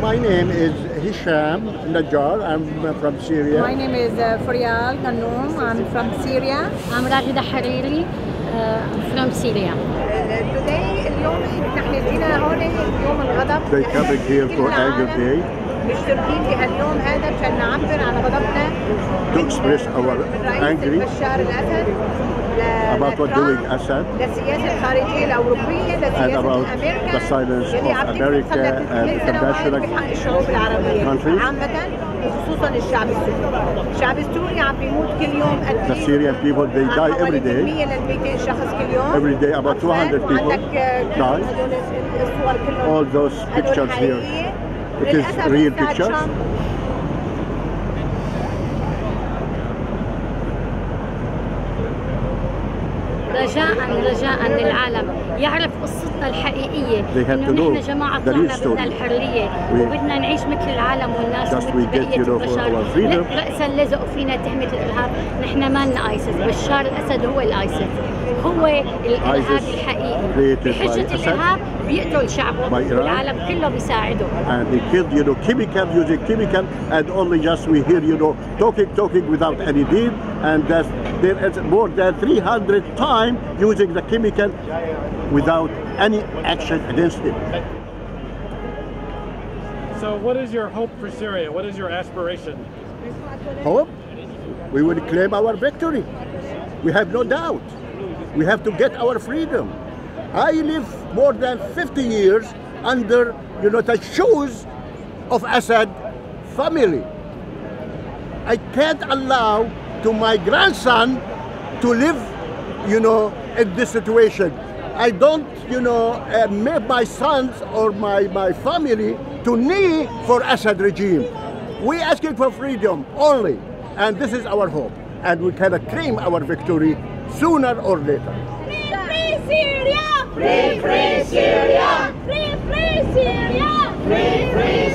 my name is Hisham Najjar. I'm from Syria. My name is uh, Farial Ghannoum. I'm from Syria. I'm Ragida Hariri uh, from Syria. today اليوم نحن جينا هون يوم الغضب They coming here for Anger Day مشتركين بهاليوم هذا مشان نعبر عن غضبنا. To express our angry بشار الأسد about what doing Assad للسياسه الخارجيه الأوروبية and لسياسة about أمريكا the silence of America and conventional بحق الشعوب العربية. countries. عامة وخصوصا الشعب السوري. الشعب السوري عم بيموت كل يوم قد the Syrian people they die every day. 100 لل 200 شخص كل يوم. Every day about 200 people آه، die. all those pictures here. it is real pictures? رجاء رجاء للعالم. يعرف قصتنا الحقيقية إنه نحن جماعة طلعنا بدنا الحرية وبدنا نعيش مثل العالم والناس ومثل بقية البشر. راسا لزقوا فينا تهمة الارهاب نحن مالنا آيسس. بشار الأسد هو الآيسس. هو الارهاب الحقيقي. بحجة الارهاب بيقتل شعبه والعالم كله بيساعده. And he killed you know chemical using chemical and only just we hear you know talking talking without any deed. And that's there is more than 300 times using the chemical without any action against it. So, what is your hope for Syria? What is your aspiration? hope? We will claim our victory. We have no doubt. We have to get our freedom. I live more than 50 years under you know the shoes of assad family. I can't allow to my grandson to live you know in this situation i don't you know uh, make my sons or my my family to knee for assad regime we asking for freedom only and this is our hope and we can claim our victory sooner or later Free Syria! Free, free Syria! Free, free Syria! Free, free